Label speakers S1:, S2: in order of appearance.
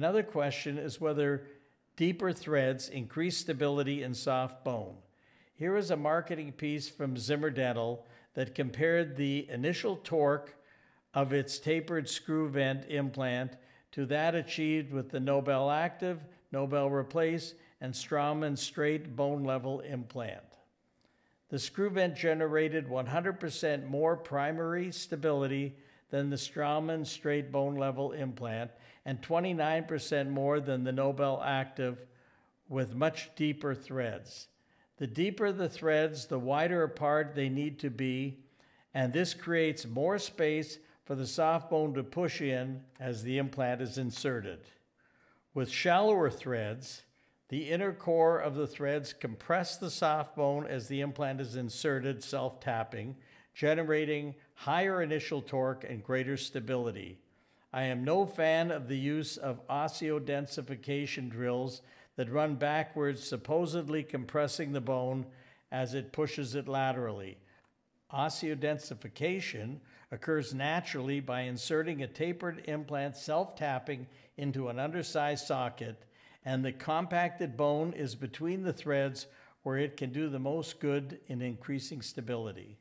S1: Another question is whether deeper threads increase stability in soft bone. Here is a marketing piece from Zimmer Dental that compared the initial torque of its tapered screw vent implant to that achieved with the Nobel Active, Nobel Replace, and Straumann straight bone level implant. The screw vent generated 100% more primary stability than the Straumann straight bone level implant and 29% more than the Nobel Active with much deeper threads. The deeper the threads, the wider apart they need to be, and this creates more space for the soft bone to push in as the implant is inserted. With shallower threads, the inner core of the threads compress the soft bone as the implant is inserted, self tapping, generating higher initial torque and greater stability. I am no fan of the use of osteodensification drills that run backwards, supposedly compressing the bone as it pushes it laterally. Osteodensification occurs naturally by inserting a tapered implant self tapping into an undersized socket, and the compacted bone is between the threads where it can do the most good in increasing stability.